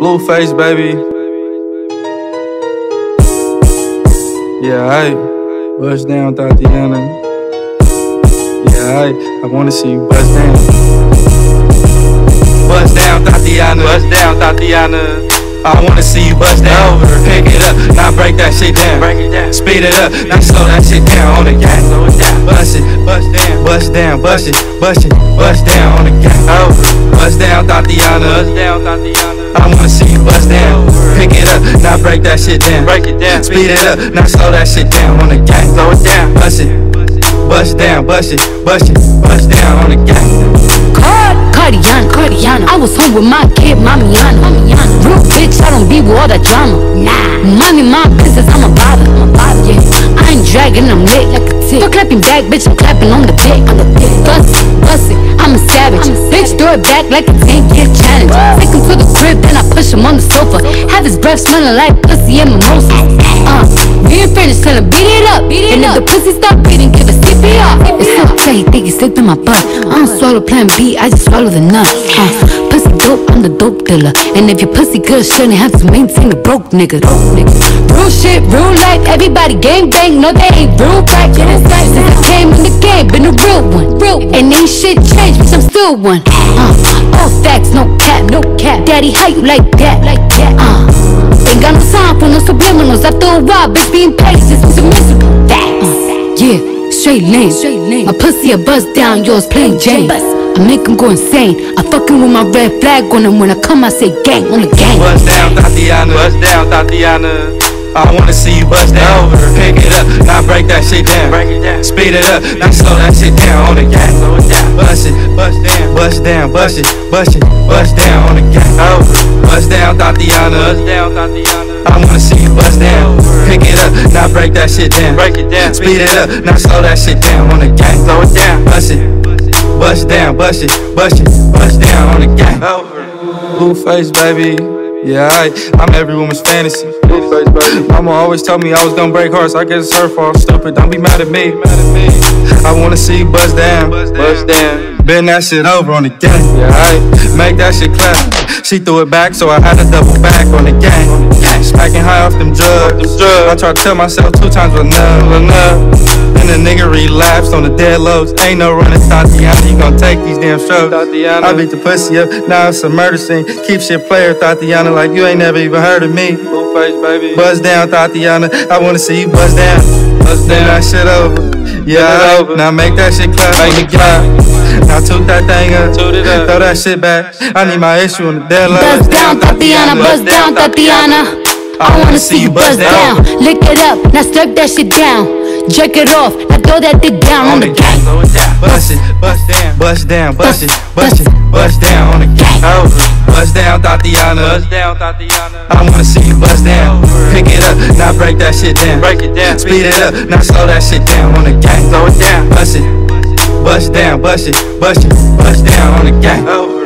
Blueface, baby. Yeah, I bust down, Thotiana. Yeah, I I wanna see you bust down. Bust down, Thotiana. Bust down, Thotiana. I wanna see you bust down. Over. Pick it up, now break that shit down. Break it down. Speed it up, now slow that shit down on the gang. Slow it down. Bust it, bust down, bust down, bust it, bust it, bust down on the gang. Over. Bust down, Thotiana. Bust down, Thotiana. I wanna see you bust down. Pick it up, now break that shit down. Break it down. Speed it up, now slow that shit down on the gang. Slow it down. Bust it, bust down, bust it, bust it, bust down on the gang. Card, Cardiana, Cardiana. I was home with my kid, Mamiana. Mamiana. Real bitch, I don't be with all that drama. Nah. Money, my business, I'm a bother. I'm a bother, yeah. Dragging, I'm lit like a tick. Clapping back, bitch, I'm clapping on the dick. On the dick. Bust it, bust it, I'm a savage. I'm a bitch, throw it back like a 10 year challenge. Take him to the crib, then I push him on the sofa. Have his breath smelling like pussy and mimosas. Uh, we ain't finished, tell him beat it up. Beat it and up. if the pussy in my butt. I don't swallow plan B, I just swallow the nut. Uh, pussy dope, I'm the dope dealer. And if your pussy good, shouldn't have to maintain a broke nigga. Real shit, real life, everybody gang bang, no they ain't real right. Since I came in the game, been a real one. Real and ain't shit changed, bitch, I'm still one. Uh, all facts, no cap, no cap. Daddy, how you like that? Like that? Uh, ain't got no time for no subliminals. After a while, bitch, being petty straight lane. Straight lane. My pussy a buzz down, yours plain Jane. I make him go insane. I fucking with my red flag on him. When I come, I say gang on the gang. Bust down, Thotiana. Bust down, Thotiana. I wanna see you bust down. Over. Pick it up, now break that shit down. Break it down. Speed it up, now slow that shit down on the gang. Slow it down. Bust it, bust down, bust down, bust it, bust it, bust down on the gang. Over. Bust down, Thotiana. Bust down, Thotiana. Break that shit down. Break it down. Speed it up, now slow that shit down on the gang. Slow it down. Bust it, bust down, bust it, bust it, bust down on the gang. Over. Blueface, baby. Yeah, I, I'm every woman's fantasy. Mama always told me I was gonna break hearts. I guess it's her fault. Stupid, don't be mad at me. I wanna see you bust down. Bust down. Bend that shit over on the gang. Yeah, I make that shit clap. She threw it back, so I had to double back on the gang. Smacking high off them drugs. I tried to tell myself two times, but enough, enough. Then the nigga relapsed on the dead lows. Ain't no running, Thotiana. You gon' take these damn strokes. I beat the pussy up, now it's a murder scene. Keep shit player, Thotiana, like you ain't never even heard of me. Blueface, baby. Buzz down, Thotiana. I wanna see you buzz down. Buzz down. that shit over. Yeah, over. now make that shit clap. Make it clap. Now toot that thing up. Throw that shit back. I need my issue on the dead lows. Buzz down, Thotiana. buzz down, Tatiana. I wanna see you buzz down. Lick it up, now slurp that shit down. Jerk it off, now throw that dick down on the gang. Bust it, bust down, bust down, bust it, bust it, bust down on the gang. Over. Bust down, Thotiana. Bust down, Thotiana. I wanna see you bust down. Pick it up, now break that shit down. Break it down. Speed it up, now slow that shit down on the gang. Slow it down. Bust it, bust down, bust it, bust it, bust down on the gang. Over. Oh.